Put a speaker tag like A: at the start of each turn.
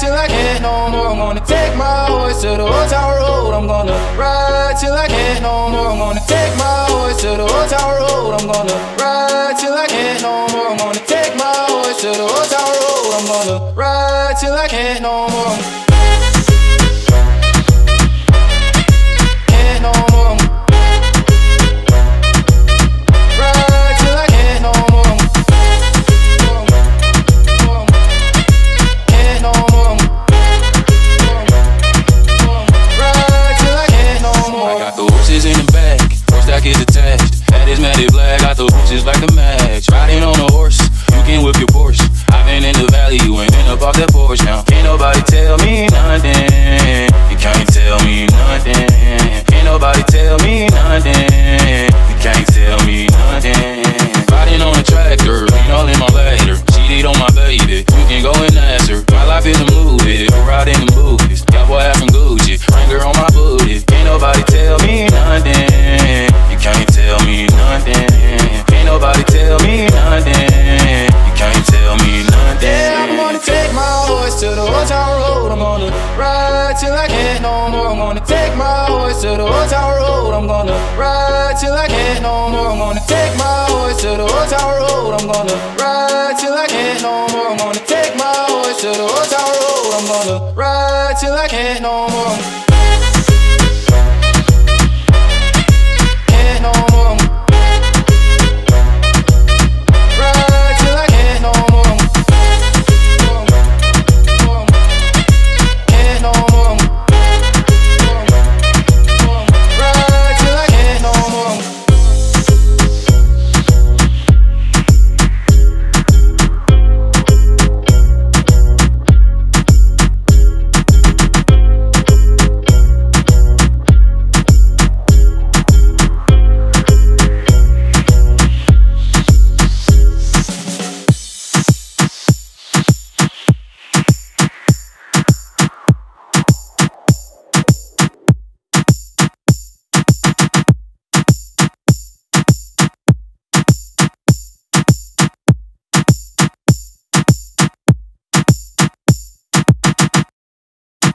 A: till I can't no more. I'm gonna take my horse to the old town road. I'm gonna ride till I can't no more. I'm gonna take my horse to the old town road. I'm gonna ride till I can't no more. I'm gonna take my horse to the old town road. I'm gonna ride till I can't no more. Just like a match. Riding on a horse, you can whip your Porsche. I've been in the valley, you ain't been up off that porch now. Can't nobody tell me nothing. You can't tell me nothing. Can't nobody tell me nothing. You can't tell me nothing. Riding on a tractor, lean all in my ladder. Cheated on my baby, you can go and ask her. My life is a movie, till I can't no more. I'm gonna take my horse to the old town road. I'm gonna ride till I can't no more. I'm gonna take my horse to the old town road. I'm gonna ride till I can't no more. I'm gonna take my horse to the old town road. I'm gonna ride till I can't no more. Can't no more.